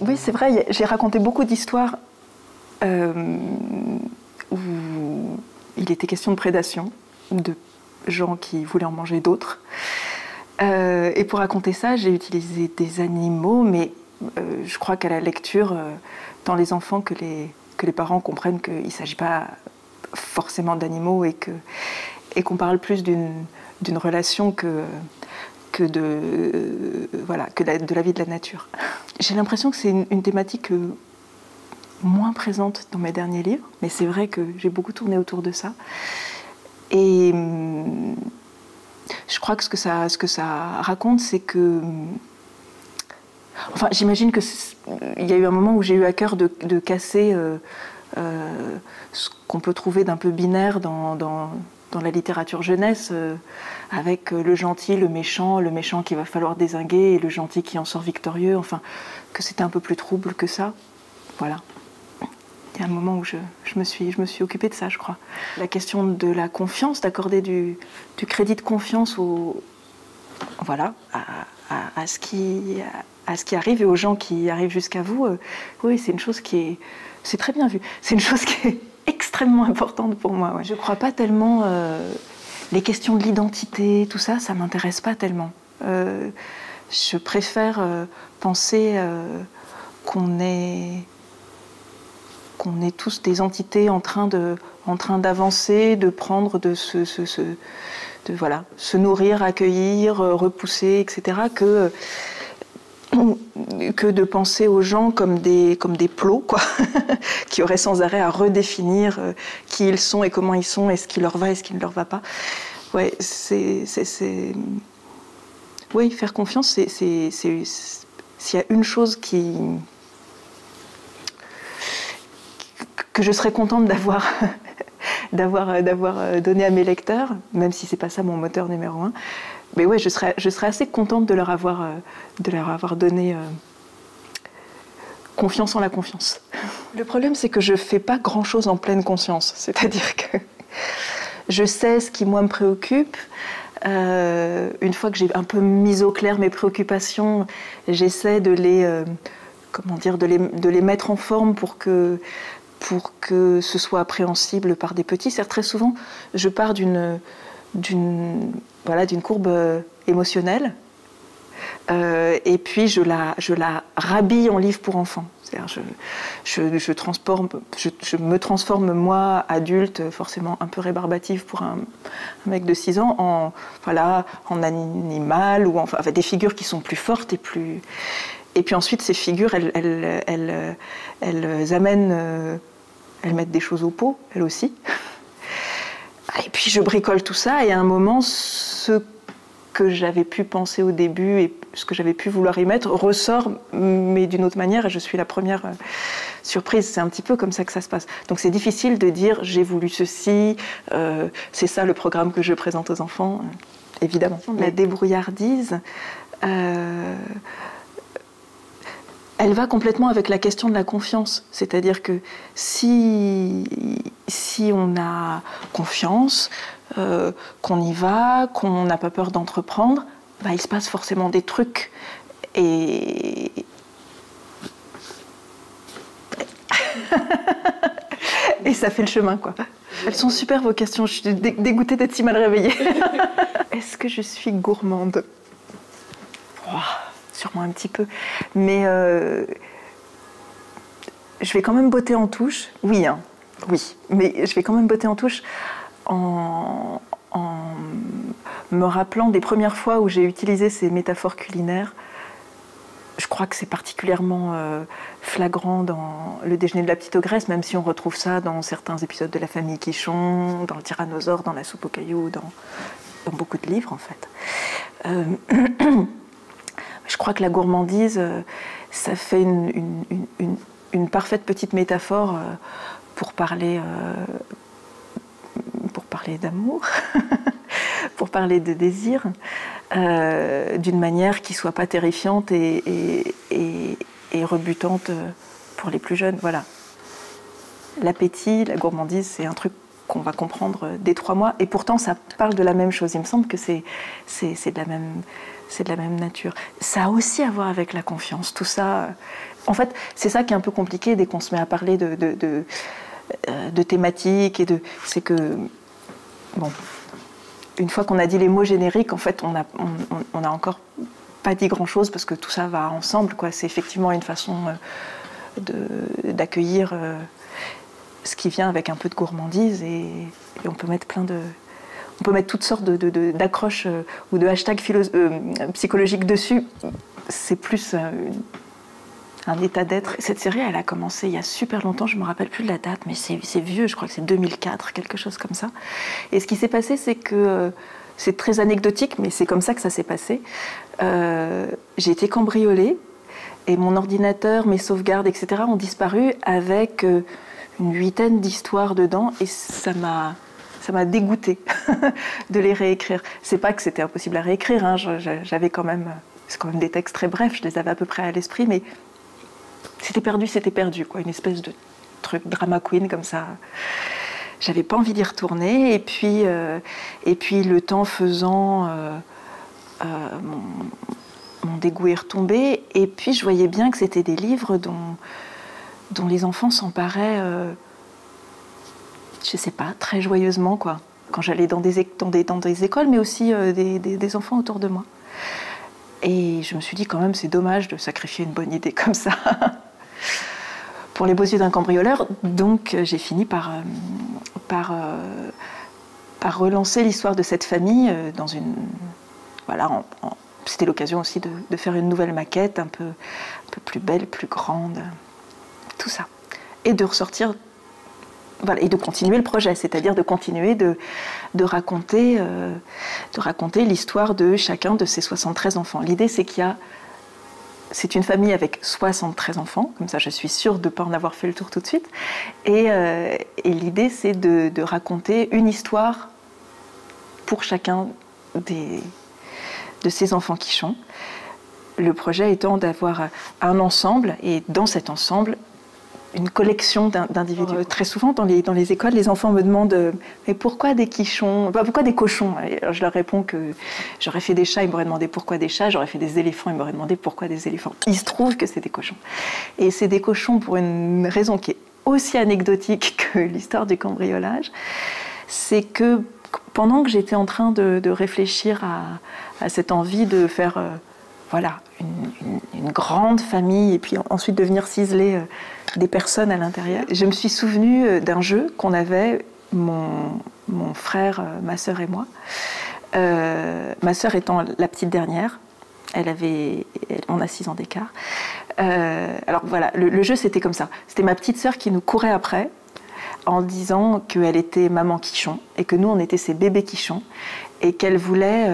Oui, c'est vrai, j'ai raconté beaucoup d'histoires euh, où il était question de prédation, de gens qui voulaient en manger d'autres. Euh, et pour raconter ça, j'ai utilisé des animaux, mais euh, je crois qu'à la lecture, tant les enfants que les, parents comprennent qu'il ne s'agit pas forcément d'animaux et qu'on parle plus d'une relation que, que, de, voilà, que de la vie de la nature. J'ai l'impression que c'est une, thématique moins présente dans mes derniers livres, mais c'est vrai que j'ai beaucoup tourné autour de ça. Et hum, je crois que ce que ça, ce que ça raconte, c'est que. Enfin, j'imagine qu'il y a eu un moment où j'ai eu à cœur de, casser euh, euh, ce qu'on peut trouver d'un peu binaire dans, dans, la littérature jeunesse, euh, avec le gentil, le méchant, le méchant qu'il va falloir désinguer et le gentil qui en sort victorieux. Enfin, que c'était un peu plus trouble que ça. Voilà il y a un moment où je, me suis, occupée de ça, je crois. La question de la confiance, d'accorder du, crédit de confiance au, voilà, à, ce qui, à ce qui arrive et aux gens qui arrivent jusqu'à vous, euh, oui, c'est une chose qui est. C'est très bien vu. C'est une chose qui est extrêmement importante pour moi. Je ne crois pas tellement. Euh, les questions de l'identité, tout ça, ça m'intéresse pas tellement. Euh, je préfère penser qu'on est qu'on est tous des entités en train d'avancer, de prendre, de se, de, voilà, se nourrir, accueillir, euh, repousser, etc. Que euh, que de penser aux gens comme des, comme des plots, quoi, qui auraient sans arrêt à redéfinir euh, qui ils sont et comment ils sont, et ce qui leur va et ce qui ne leur va pas. Ouais. Oui, faire confiance, c'est. S'il y a une chose qui, que je serais contente d'avoir d'avoir d'avoir euh, donné à mes lecteurs, même si c'est pas ça mon moteur numéro un. Mais ouais, je serais assez contente de leur avoir euh, donné euh, confiance en la confiance. Le problème, c'est que je fais pas grand chose en pleine conscience. C'est-à-dire que je sais ce qui moi me préoccupe. une fois que j'ai un peu mis au clair mes préoccupations, j'essaie de les comment dire de les mettre en forme pour que pour que ce soit appréhensible par des petits. C'est très souvent, je pars d'une d'une voilà, courbe euh, émotionnelle euh, et puis je la, je la rhabille en livre pour enfants. Je, je, je, transforme, je, me transforme, moi, adulte, forcément un peu rébarbative pour un, mec de 6 ans, en, voilà, en animal, ou enfin, des figures qui sont plus fortes et plus. Et puis ensuite, ces figures, elles, elles, elles, elles amènent euh, elles mettent des choses au pot, elles aussi. Et puis je bricole tout ça, et à un moment, ce que j'avais pu penser au début et ce que j'avais pu vouloir y mettre ressort, mais d'une autre manière, et je suis la première euh, surprise. C'est un petit peu comme ça que ça se passe. Donc c'est difficile de dire j'ai voulu ceci, euh, c'est ça le programme que je présente aux enfants, euh, évidemment. La débrouillardise. Euh, elle va complètement avec la question de la confiance. C'est-à-dire que si, si on a confiance, euh, qu'on y va, qu'on n'a pas peur d'entreprendre, bah, il se passe forcément des trucs. Et. Et ça fait le chemin, quoi. Elles sont super vos questions. Je suis dégoûtée d'être si mal réveillée. Est-ce que je suis gourmande? Un petit peu. Mais euh, je vais quand même botter en touche. Oui, hein, oui. Mais je vais quand même botter en touche en, me rappelant des premières fois où j'ai utilisé ces métaphores culinaires. Je crois que c'est particulièrement euh, flagrant dans Le déjeuner de la petite ogresse, même si on retrouve ça dans certains épisodes de La famille Quichon, dans Le tyrannosaure, dans La soupe aux cailloux, dans, dans beaucoup de livres en fait. Euh, Je crois que la gourmandise, euh, ça fait une, parfaite petite métaphore euh, pour parler, euh, pour parler d'amour, pour parler de désir, d'une manière qui soit pas terrifiante et, et, rebutante pour les plus jeunes. Voilà. L'appétit, la gourmandise, c'est un truc qu'on va comprendre dès trois mois. Et pourtant, ça parle de la même chose. Il me semble que c'est de la même c'est de la même nature. Ça a aussi à voir avec la confiance. Tout ça, En fait, c'est ça qui est un peu compliqué dès qu'on se met à parler de, de, euh, thématiques et de. C'est que. Bon. Une fois qu'on a dit les mots génériques, en fait, on n'a on, a encore pas dit grand-chose parce que tout ça va ensemble. Quoi. C'est effectivement une façon d'accueillir ce qui vient avec un peu de gourmandise et, on peut mettre plein de on peut mettre toutes sortes d'accroches de, ou de hashtags psychologiques dessus. C'est plus un état d'être. Cette série, elle a commencé il y a super longtemps, je ne me rappelle plus de la date, mais c'est vieux, je crois que c'est 2004, quelque chose comme ça. Et ce qui s'est passé, c'est que, euh, c'est très anecdotique, mais c'est comme ça que ça s'est passé. Euh, j'ai été cambriolée et mon ordinateur, mes sauvegardes, etc. ont disparu avec euh, une huitaine d'histoires dedans et ça m'a ça m'a dégoûté de les réécrire. C'est pas que c'était impossible à réécrire, hein, j'avais quand même, c'est quand même des textes très brefs, je les avais à peu près à l'esprit, mais c'était perdu, c'était perdu, quoi. Une espèce de truc drama queen comme ça. J'avais pas envie d'y retourner. Et puis, euh, et puis le temps faisant, euh, euh, mon, dégoût est retombé. Et puis je voyais bien que c'était des livres dont, dont les enfants s'emparaient, je sais pas, très joyeusement, quoi. Quand j'allais dans des, écoles, mais aussi des, des enfants autour de moi. Et je me suis dit quand même c'est dommage de sacrifier une bonne idée comme ça. pour les beaux yeux d'un cambrioleur. Donc euh, j'ai fini par, euh, par, euh, relancer l'histoire de cette famille dans une. Voilà, c'était l'occasion aussi de, faire une nouvelle maquette un peu plus belle, plus grande, tout ça. Et de ressortir et de continuer le projet, c'est-à-dire de continuer de, raconter, de raconter l'histoire de chacun de ces 73 enfants. L'idée, c'est qu'il y a c'est une famille avec 73 enfants, comme ça je suis sûre de ne pas en avoir fait le tour tout de suite. Et, euh, l'idée c'est de, raconter une histoire pour chacun de ces enfants qui chantent. Le projet étant d'avoir un ensemble et dans cet ensemble une collection d'individus. Très souvent, dans les, dans les écoles, les enfants me demandent euh, Mais pourquoi des quichons Pourquoi des cochons? Je leur réponds que j'aurais fait des chats, ils m'auraient demandé pourquoi des chats, j'aurais fait des éléphants, ils m'auraient demandé pourquoi des éléphants? Il se trouve que c'est des cochons. Et c'est des cochons pour une raison qui est aussi anecdotique que l'histoire du cambriolage c'est que pendant que j'étais en train de, réfléchir à, cette envie de faire. Voilà, une, grande famille et puis ensuite de venir ciseler euh, des personnes à l'intérieur. Je me suis souvenue euh, d'un jeu qu'on avait, mon, frère, euh, ma sœur et moi. ma sœur étant la petite dernière, elle avait, on a six ans d'écart. alors voilà, le, jeu c'était comme ça. C'était ma petite sœur qui nous courait après en disant qu'elle était maman quichon et que nous on était ses bébés quichons et qu'elle voulait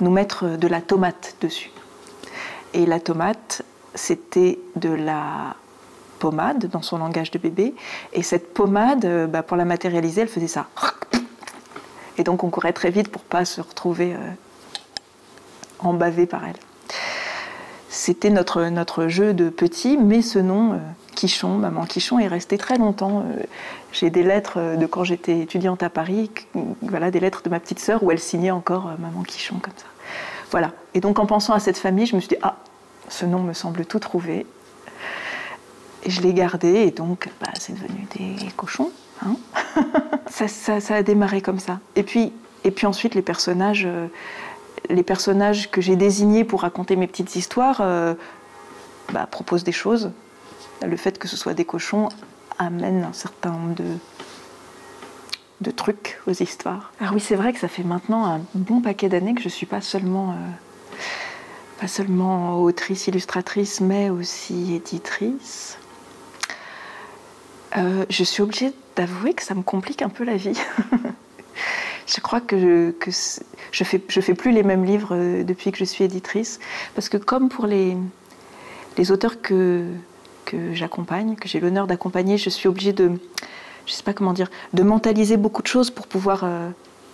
nous mettre de la tomate dessus. Et la tomate, c'était de la pommade dans son langage de bébé. Et cette pommade, euh, bah, pour la matérialiser, elle faisait ça. Et donc on courait très vite pour pas se retrouver euh, embavé par elle. C'était notre, notre jeu de petit, mais ce nom, euh, Maman Quichon, est resté très longtemps. J'ai des lettres de quand j'étais étudiante à Paris, voilà, des lettres de ma petite sœur où elle signait encore Maman Quichon comme ça. Voilà. Et donc en pensant à cette famille, je me suis dit, ah, ce nom me semble tout trouvé. Et je l'ai gardé et donc bah, c'est devenu des cochons. Hein. ça, a démarré comme ça. Et puis, et puis ensuite, les personnages, euh, les personnages que j'ai désignés pour raconter mes petites histoires euh, bah, proposent des choses. Le fait que ce soit des cochons amène un certain nombre de, de trucs aux histoires. Alors oui, c'est vrai que ça fait maintenant un bon paquet d'années que je suis pas seulement, euh, autrice, illustratrice, mais aussi éditrice. Euh, je suis obligée d'avouer que ça me complique un peu la vie. je crois que, je, que fais plus les mêmes livres euh, depuis que je suis éditrice, parce que comme pour les, les auteurs que, que j'accompagne, que j'ai l'honneur d'accompagner, je suis obligée de je sais pas comment dire, de mentaliser beaucoup de choses pour pouvoir euh,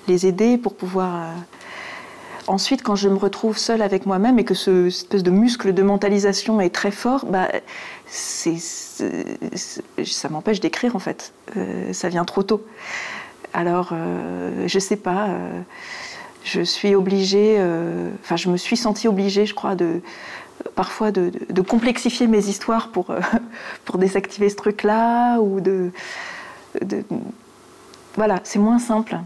les aider, pour pouvoir. Euh, ensuite, quand je me retrouve seule avec moi-même et que ce cette espèce de muscle de mentalisation est très fort, bah, ça m'empêche d'écrire en fait. Euh, ça vient trop tôt. Alors, je sais pas. je suis obligée. Enfin, je me suis sentie obligée, je crois, de parfois de, complexifier mes histoires pour, pour désactiver ce truc-là, ou de, Voilà, c'est moins simple.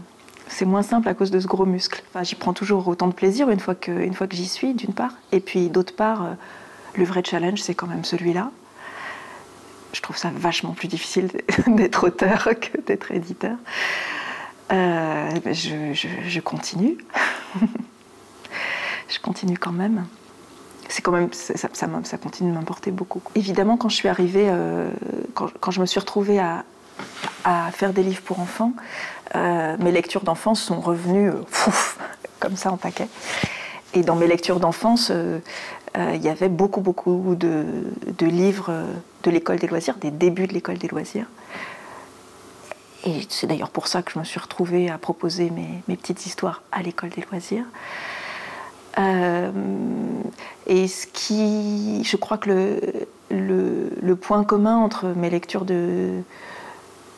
C'est moins simple à cause de ce gros muscle. Enfin, j'y prends toujours autant de plaisir une fois que, une fois que j'y suis, d'une part. Et puis, d'autre part, le vrai challenge, c'est quand même celui-là. Je trouve ça vachement plus difficile d'être auteur que d'être éditeur. Euh, je, continue. je continue quand même. C'est quand même ça, ça, continue de m'importer beaucoup. Évidemment, quand je suis arrivée, euh, quand, je me suis retrouvée à, faire des livres pour enfants, euh, mes lectures d'enfance sont revenues comme ça en paquet. Et dans mes lectures d'enfance, il y avait beaucoup, beaucoup de, livres de l'école des loisirs, des débuts de l'école des loisirs. Et c'est d'ailleurs pour ça que je me suis retrouvée à proposer mes, petites histoires à l'école des loisirs. Euh, et ce qui, je crois que le, point commun entre mes lectures de,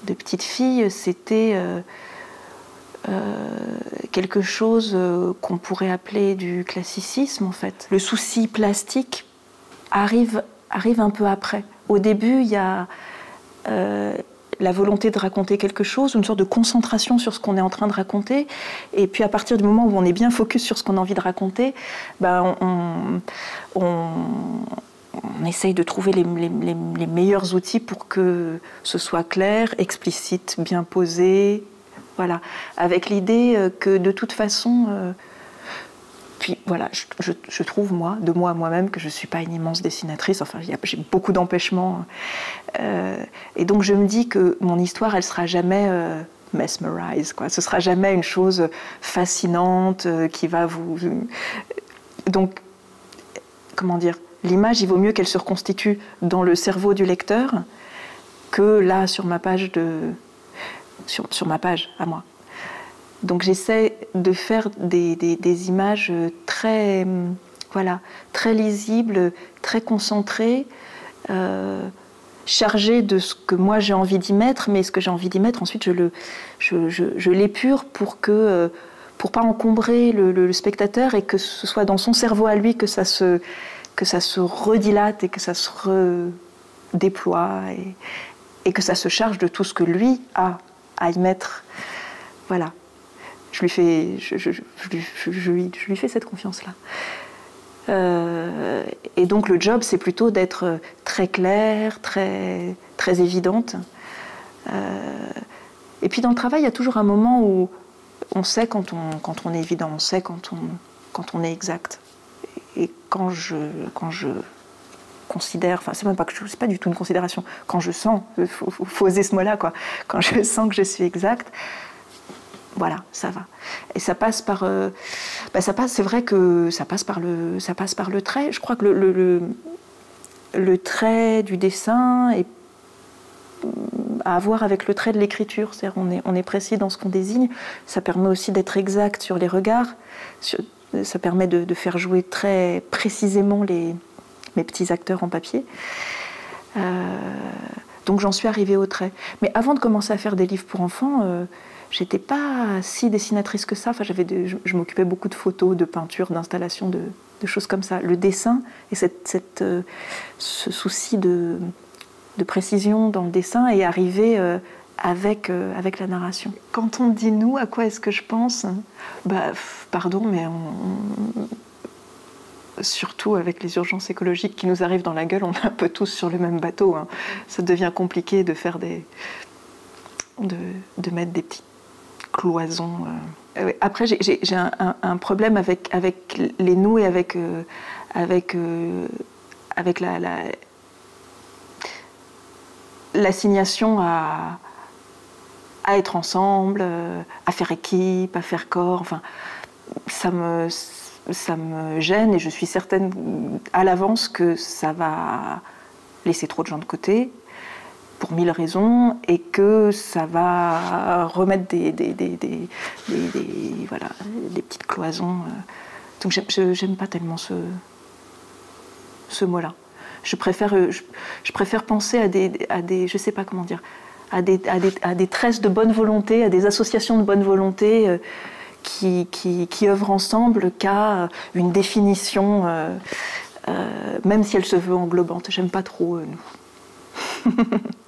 de petites filles, c'était euh, euh, quelque chose qu'on pourrait appeler du classicisme en fait. Le souci plastique arrive, arrive un peu après. Au début, il y a la volonté de raconter quelque chose, une sorte de concentration sur ce qu'on est en train de raconter. Et puis à partir du moment où on est bien focus sur ce qu'on a envie de raconter, ben on, essaye de trouver les, meilleurs outils pour que ce soit clair, explicite, bien posé. Voilà, avec l'idée euh, que de toute façon, euh, puis voilà, je, trouve moi, de moi moi-même, que je ne suis pas une immense dessinatrice. Enfin, j'ai beaucoup d'empêchements. Euh, et donc je me dis que mon histoire, elle sera jamais euh, mesmerise, quoi. Ce sera jamais une chose fascinante qui va vous. Donc, comment dire L'image, il vaut mieux qu'elle se reconstitue dans le cerveau du lecteur que là sur ma page de à moi. Donc j'essaie de faire des, images très, voilà, très lisibles, très concentrées, euh, chargées de ce que moi j'ai envie d'y mettre, mais ce que j'ai envie d'y mettre, ensuite je, le, je, l'épure pour que pour pas encombrer le, spectateur et que ce soit dans son cerveau à lui que ça se, que ça se redilate et que ça se redéploie et, que ça se charge de tout ce que lui a à y mettre. Voilà je lui fais, je, lui, fais cette confiance-là. Euh, et donc le job, c'est plutôt d'être très clair, très, très évidente. Euh, et puis dans le travail, il y a toujours un moment où on sait quand on, quand on est évident, on sait quand on, quand on est exact. Et quand je, quand je considère, enfin c'est même pas que je, pas du tout une considération, quand je sens, il faut, faut, oser ce mot-là, quoi, quand je sens que je suis exact, voilà, ça va. Et ça passe par, euh, bah, ça passe. C'est vrai que ça passe par le, ça passe par le trait. Je crois que le, le, trait du dessin est à voir avec le trait de l'écriture. C'est-à-dire on est, on est précis dans ce qu'on désigne. Ça permet aussi d'être exact sur les regards. Ça permet de, faire jouer très précisément les, mes petits acteurs en papier. Euh, donc j'en suis arrivée au trait. Mais avant de commencer à faire des livres pour enfants, euh, j'étais pas si dessinatrice que ça. Enfin, j'avais je, m'occupais beaucoup de photos, de peintures, d'installations, de, choses comme ça. Le dessin et cette, euh, ce souci de, de, précision dans le dessin est arrivé euh, avec, euh, avec la narration. Quand on dit nous, à quoi est-ce que je pense? Bah, Pardon, mais surtout avec les urgences écologiques qui nous arrivent dans la gueule, on est un peu tous sur le même bateau. Hein. Ça devient compliqué de faire des. De, de mettre des petites cloison. Euh. Après, j'ai un, problème avec, avec les nous et avec, euh, avec, euh, avec la, l'assignation à, à être ensemble, à faire équipe, à faire corps. Enfin, ça me, ça me gêne et je suis certaine à l'avance que ça va laisser trop de gens de côté pour mille raisons et que ça va remettre des, des, des, des voilà, des petites cloisons. Euh. Donc j'aime pas tellement ce, ce mot-là. Je préfère, euh, je, préfère penser à des, à des, je sais pas comment dire, à des, tresses de bonne volonté, à des associations de bonne volonté euh, qui, œuvrent ensemble qu'à une définition même si elle se veut englobante. J'aime pas trop nous.